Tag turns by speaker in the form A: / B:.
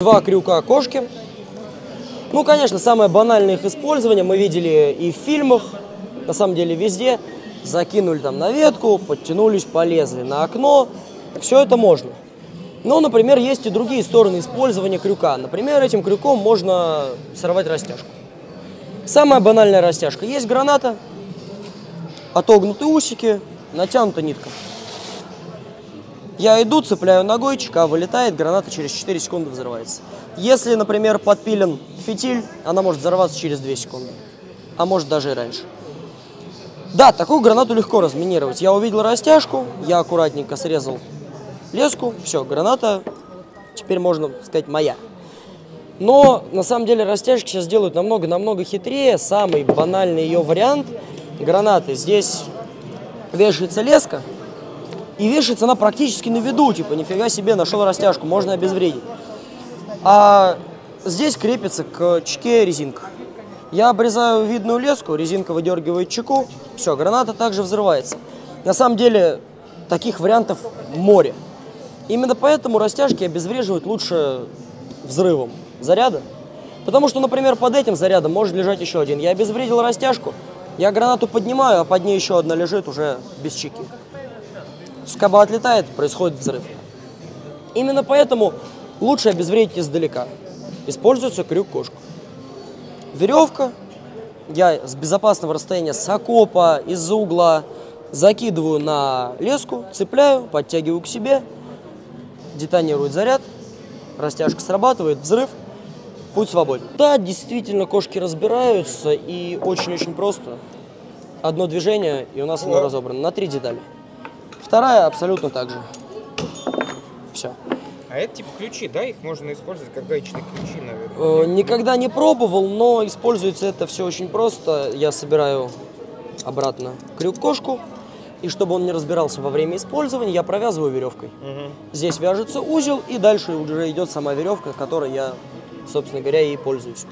A: Два крюка кошки. Ну, конечно, самое банальное их использование мы видели и в фильмах, на самом деле везде. Закинули там на ветку, подтянулись, полезли на окно. Все это можно. Но, например, есть и другие стороны использования крюка. Например, этим крюком можно сорвать растяжку. Самая банальная растяжка. Есть граната, отогнутые усики, натянута нитка. Я иду, цепляю ногой, чека вылетает, граната через 4 секунды взрывается. Если, например, подпилен фитиль, она может взорваться через 2 секунды. А может даже и раньше. Да, такую гранату легко разминировать. Я увидел растяжку, я аккуратненько срезал леску, все, граната теперь можно сказать моя. Но на самом деле растяжки сейчас делают намного-намного хитрее. Самый банальный ее вариант гранаты. Здесь вешается леска, и вешается она практически на виду, типа, нифига себе, нашел растяжку, можно обезвредить. А здесь крепится к чеке резинка. Я обрезаю видную леску, резинка выдергивает чеку, все, граната также взрывается. На самом деле, таких вариантов море. Именно поэтому растяжки обезвреживают лучше взрывом заряда. Потому что, например, под этим зарядом может лежать еще один. Я обезвредил растяжку, я гранату поднимаю, а под ней еще одна лежит уже без чеки. Скоба отлетает, происходит взрыв. Именно поэтому лучше обезвредить издалека. Используется крюк-кошку. Веревка. Я с безопасного расстояния с окопа, из-за угла закидываю на леску, цепляю, подтягиваю к себе, детонирует заряд, растяжка срабатывает, взрыв, путь свободен. Да, действительно, кошки разбираются и очень-очень просто. Одно движение, и у нас оно разобрано на три детали. Вторая абсолютно так же. Все.
B: А это типа ключи, да? Их можно использовать как гаечные ключи, наверное.
A: Э, Никогда не пробовал, но используется это все очень просто. Я собираю обратно крюк-кошку, и чтобы он не разбирался во время использования, я провязываю веревкой.
B: Мгм.
A: Здесь вяжется узел, и дальше уже идет сама веревка, которой я, собственно говоря, и пользуюсь.